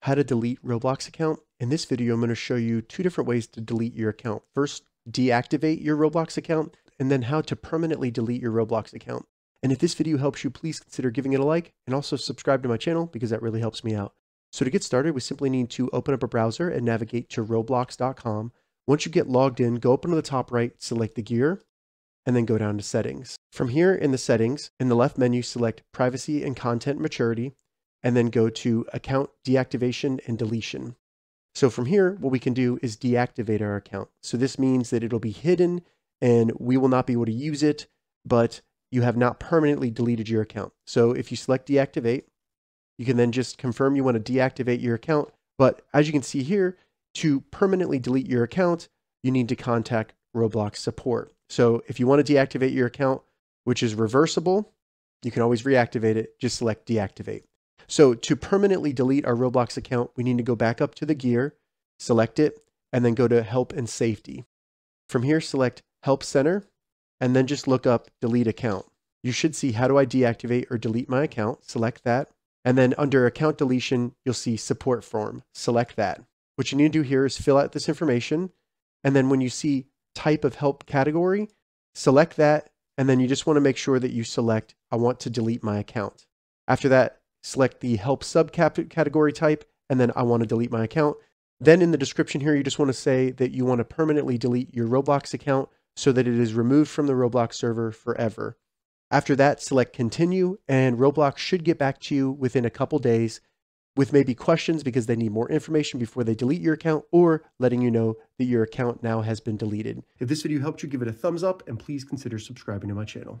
how to delete Roblox account. In this video, I'm going to show you two different ways to delete your account. First, deactivate your Roblox account, and then how to permanently delete your Roblox account. And if this video helps you, please consider giving it a like and also subscribe to my channel because that really helps me out. So to get started, we simply need to open up a browser and navigate to roblox.com. Once you get logged in, go up into the top right, select the gear, and then go down to settings. From here in the settings, in the left menu, select privacy and content maturity, and then go to account deactivation and deletion. So from here, what we can do is deactivate our account. So this means that it'll be hidden and we will not be able to use it, but you have not permanently deleted your account. So if you select deactivate, you can then just confirm you want to deactivate your account. But as you can see here, to permanently delete your account, you need to contact Roblox support. So if you want to deactivate your account, which is reversible, you can always reactivate it. Just select deactivate. So to permanently delete our Roblox account, we need to go back up to the gear, select it, and then go to help and safety. From here, select help center, and then just look up delete account. You should see how do I deactivate or delete my account. Select that. And then under account deletion, you'll see support form. Select that. What you need to do here is fill out this information. And then when you see type of help category, select that. And then you just want to make sure that you select, I want to delete my account. After that, select the help subcategory type, and then I want to delete my account. Then in the description here, you just want to say that you want to permanently delete your Roblox account so that it is removed from the Roblox server forever. After that, select continue, and Roblox should get back to you within a couple days with maybe questions because they need more information before they delete your account or letting you know that your account now has been deleted. If this video helped you, give it a thumbs up and please consider subscribing to my channel.